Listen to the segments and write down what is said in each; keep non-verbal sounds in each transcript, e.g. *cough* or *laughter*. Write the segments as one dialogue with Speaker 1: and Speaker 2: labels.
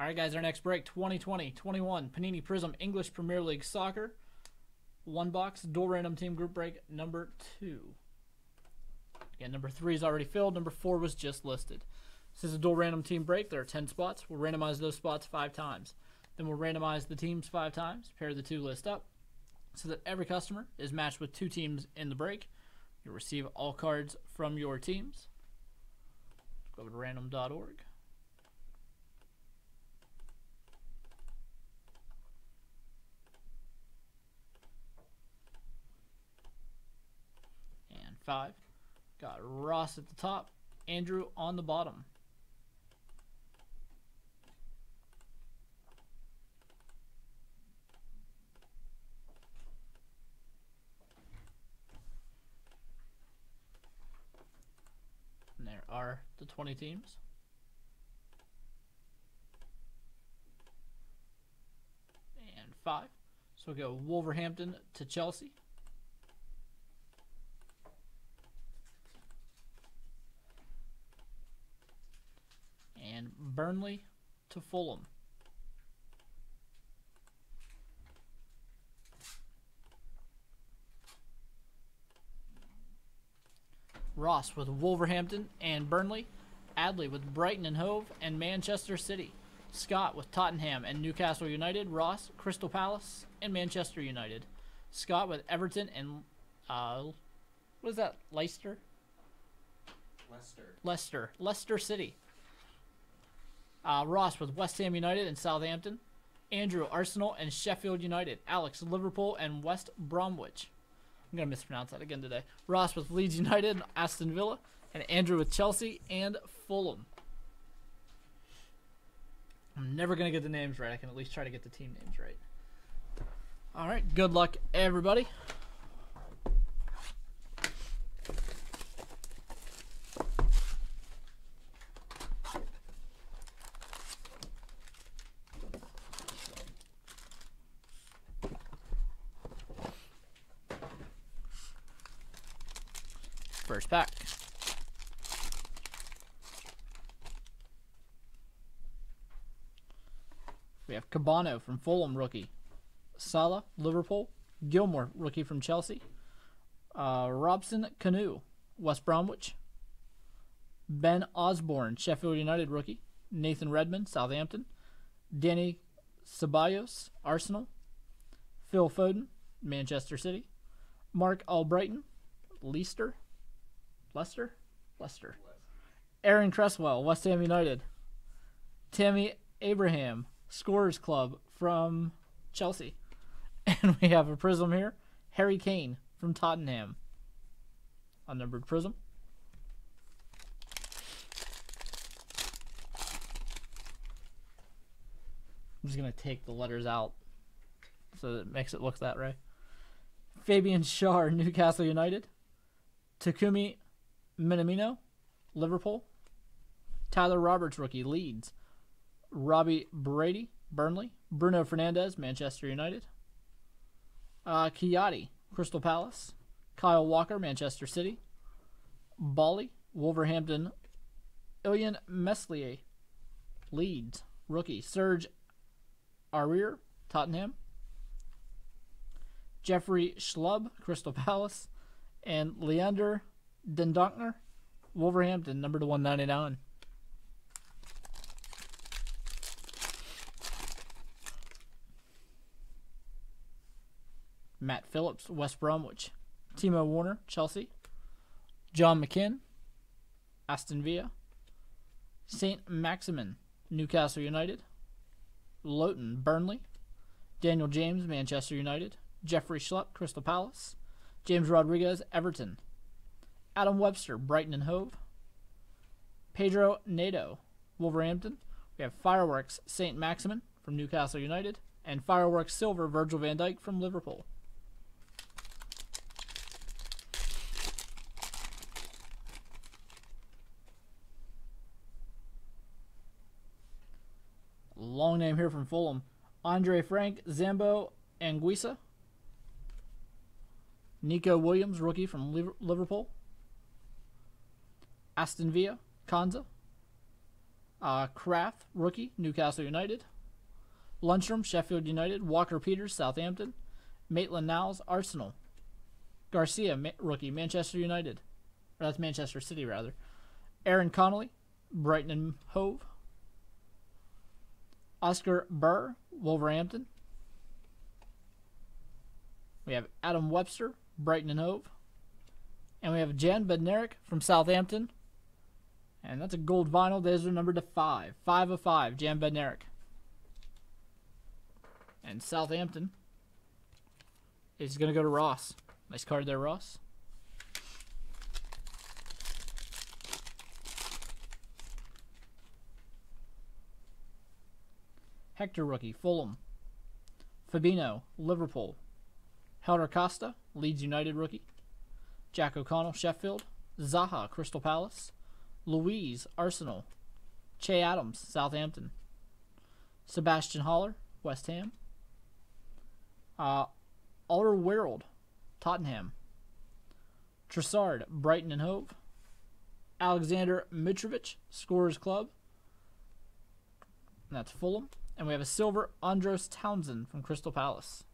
Speaker 1: All right, guys, our next break 2020 21 Panini Prizm English Premier League Soccer. One box, dual random team group break number two. Again, number three is already filled. Number four was just listed. This is a dual random team break. There are 10 spots. We'll randomize those spots five times. Then we'll randomize the teams five times, pair the two lists up, so that every customer is matched with two teams in the break. You'll receive all cards from your teams. Go to random.org. And five. Got Ross at the top, Andrew on the bottom. And there are the 20 teams. And five. So we'll go Wolverhampton to Chelsea. And Burnley to Fulham. Ross with Wolverhampton and Burnley, Adley with Brighton and Hove and Manchester City, Scott with Tottenham and Newcastle United, Ross, Crystal Palace, and Manchester United, Scott with Everton and uh, what is that? Leicester,
Speaker 2: Leicester.
Speaker 1: Leicester, Leicester City. Uh, Ross with West Ham United and Southampton, Andrew Arsenal and Sheffield United, Alex Liverpool and West Bromwich. I'm gonna mispronounce that again today. Ross with Leeds United and Aston Villa, and Andrew with Chelsea and Fulham. I'm never gonna get the names right. I can at least try to get the team names right. All right. Good luck, everybody. First pack. We have Cabano from Fulham, rookie. Salah, Liverpool. Gilmour, rookie from Chelsea. Uh, Robson Canoe, West Bromwich. Ben Osborn, Sheffield United rookie. Nathan Redmond, Southampton. Dani Ceballos, Arsenal. Phil Foden, Manchester City. Marc Albrighton, Leicester. Leicester? Leicester. Aaron Cresswell, West Ham United. Tammy Abraham, Scorers Club from Chelsea. *laughs* And we have a prism here. Harry Kane from Tottenham. Unnumbered prism. I'm just going to take the letters out so that it makes it look that way. Fabian Schär, Newcastle United. Takumi Minamino, Liverpool. Tyler Roberts, rookie, Leeds. Robbie Brady, Burnley. Bruno Fernandes, Manchester United. Uh, Kiati, Crystal Palace. Kyle Walker, Manchester City. Boly, Wolverhampton. Illan Meslier, Leeds, rookie. Serge Aurier, Tottenham. Jeffrey Schlupp, Crystal Palace. And Leander Dendoncker, Wolverhampton, number to 199. Matt Phillips, West Bromwich. Timo Werner, Chelsea. John McGinn, Aston Villa. St. Maximin, Newcastle United. Lowton, Burnley. Daniel James, Manchester United. Jeffrey Schlupp, Crystal Palace. James Rodriguez, Everton. Adam Webster, Brighton and Hove. Pedro Neto, Wolverhampton. We have Fireworks, St. Maximin from Newcastle United. And Fireworks Silver, Virgil van Dijk from Liverpool. Long name here from Fulham. Andre Frank, Zambo Anguissa. Nico Williams, rookie from Liverpool. Aston Villa, Konsa. Uh, Kraft, rookie, Newcastle United. Lundstram, Sheffield United. Walker Peters, Southampton. Maitland Niles, Arsenal. Garcia, Ma- rookie, Manchester United. Or that's Manchester City, rather. Aaron Connolly, Brighton and Hove. Oscar Burr, Wolverhampton. We have Adam Webster, Brighton and Hove. And we have Jan Bednarek from Southampton. And that's a gold vinyl. Those are numbered to five. Five of five, Jan Bednarek. And Southampton is going to go to Ross. Nice card there, Ross. Hector rookie, Fulham. Fabinho, Liverpool. Helder Costa, Leeds United rookie. Jack O'Connell, Sheffield. Zaha, Crystal Palace. Luiz, Arsenal. Che Adams, Southampton. Sebastian Haller, West Ham. Uh, Alderweireld, Tottenham. Trossard, Brighton and Hove. Alexander Mitrovic, Scorers Club. And that's Fulham. And we have a silver Andros Townsend from Crystal Palace.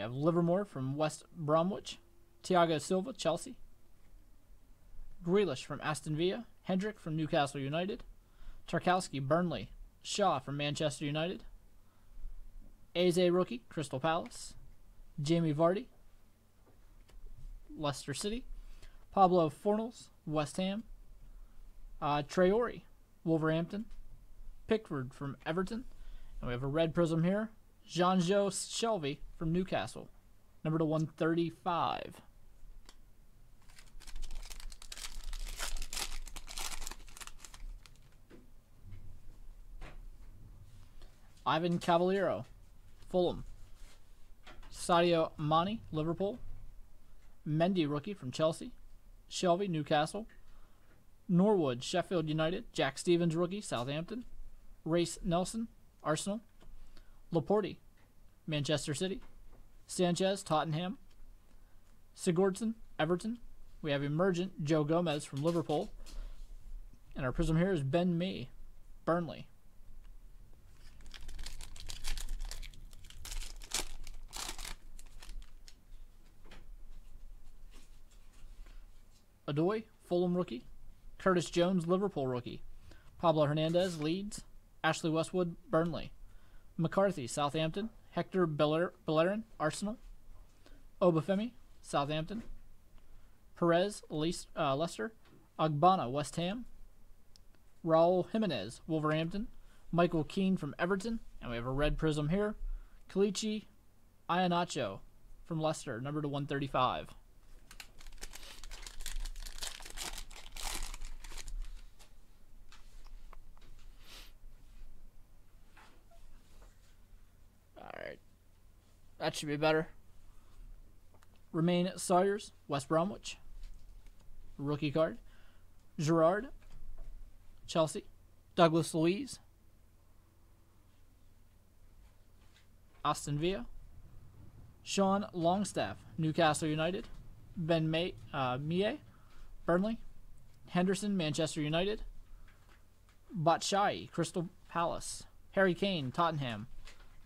Speaker 1: We have Livermore from West Bromwich. Thiago Silva, Chelsea. Grealish from Aston Villa. Hendrick from Newcastle United. Tarkowski, Burnley. Shaw from Manchester United. Eze rookie, Crystal Palace. Jamie Vardy, Leicester City. Pablo Fornals, West Ham. Uh, Traore, Wolverhampton. Pickford from Everton. And we have a red prism here. Jonjo Shelvey from Newcastle. Number to 135. Ivan Cavaleiro, Fulham. Sadio Mané, Liverpool. Mendy, rookie from Chelsea. Shelvey, Newcastle. Norwood, Sheffield United. Jack Stephens, rookie, Southampton. Reiss Nelson, Arsenal. Laporte, Manchester City. Sanchez, Tottenham. Sigurdsson, Everton. We have emergent Joe Gomez from Liverpool. And our prism here is Ben Mee, Burnley. Adoy, Fulham rookie. Curtis Jones, Liverpool rookie. Pablo Hernandez, Leeds. Ashley Westwood, Burnley. McCarthy, Southampton. Hector Beller- Bellerin, Arsenal. Obafemi, Southampton. Perez, uh, Leicester. Ogbonna, West Ham. Raul Jimenez, Wolverhampton. Michael Keane from Everton. And we have a red prism here. Kelechi Iheanacho from Leicester, number to 135. That should be better. Romaine Sawyers, West Bromwich. Rookie card. Giroud, Chelsea. Douglas Luiz. Aston Villa. Sean Longstaff, Newcastle United. Ben May, uh, Mee, Burnley. Henderson, Manchester United. Batshuayi, Crystal Palace. Harry Kane, Tottenham.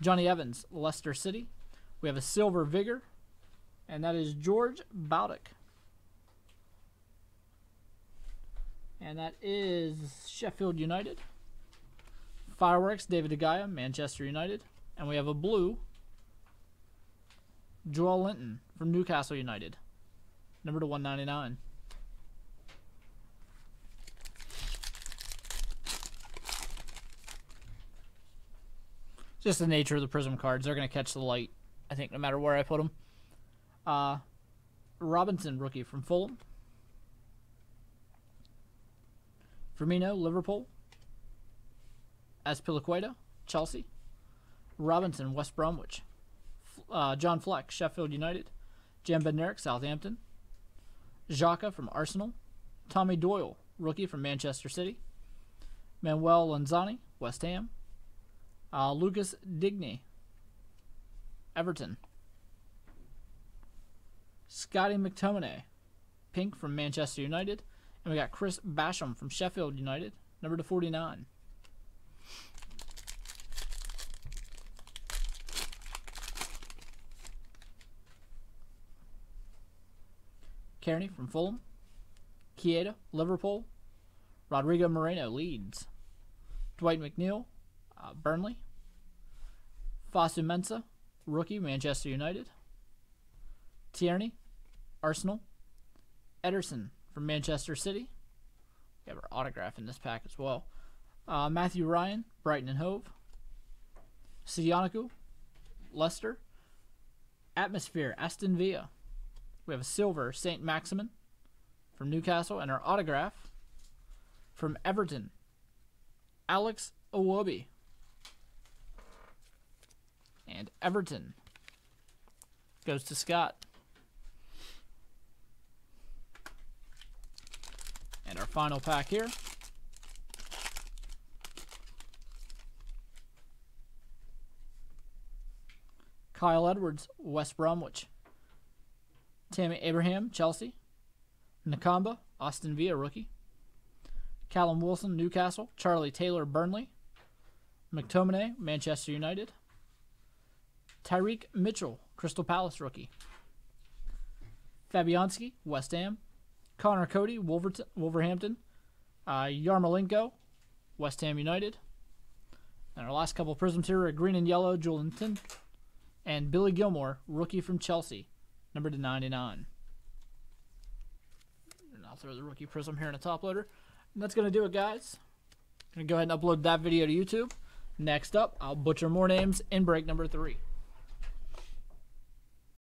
Speaker 1: Jonny Evans, Leicester City. We have a silver vigor, and that is George Baldock. And that is Sheffield United. Fireworks, David De Gea, Manchester United. And we have a blue, Joelinton from Newcastle United. Number to 199. Just the nature of the prism cards. They're going to catch the light, I think, no matter where I put them. Uh, Robinson, rookie from Fulham. Firmino, Liverpool. Azpilicueta, Chelsea. Robinson, West Bromwich. Uh, John Fleck, Sheffield United. Jan Bednarek, Southampton. Xhaka from Arsenal. Tommy Doyle, rookie from Manchester City. Manuel Lanzini, West Ham. Uh, Lucas Digne, Everton. Scotty McTominay, pink from Manchester United. And we got Chris Basham from Sheffield United, number to 49. Kearney from Fulham. Chiesa, Liverpool. Rodrigo Moreno, Leeds. Dwight McNeil, uh, Burnley. Fosu Mensah, rookie, Manchester United. Tierney, Arsenal. Ederson from Manchester City. We have our autograph in this pack as well. Uh, Matthew Ryan, Brighton and Hove. Sianaku, Leicester. Atmosphere, Aston Villa. We have a silver St. Maximin from Newcastle, and our autograph from Everton, Alex Iwobi. And Everton goes to Scott. And our final pack here. Kyle Edwards, West Bromwich. Tammy Abraham, Chelsea. Nakamba, Aston Villa rookie. Callum Wilson, Newcastle. Charlie Taylor, Burnley. McTominay, Manchester United. Tyrick Mitchell, Crystal Palace rookie. Fabianski, West Ham. Conor Coady, Wolverton, Wolverhampton. Uh, Yarmolenko, West Ham United. And our last couple prisms here are green and yellow, Julian And Billy Gilmour, rookie from Chelsea, number to 99. And I'll throw the rookie prism here in a top loader. And that's going to do it, guys. I'm going to go ahead and upload that video to YouTube. Next up, I'll butcher more names in break number three.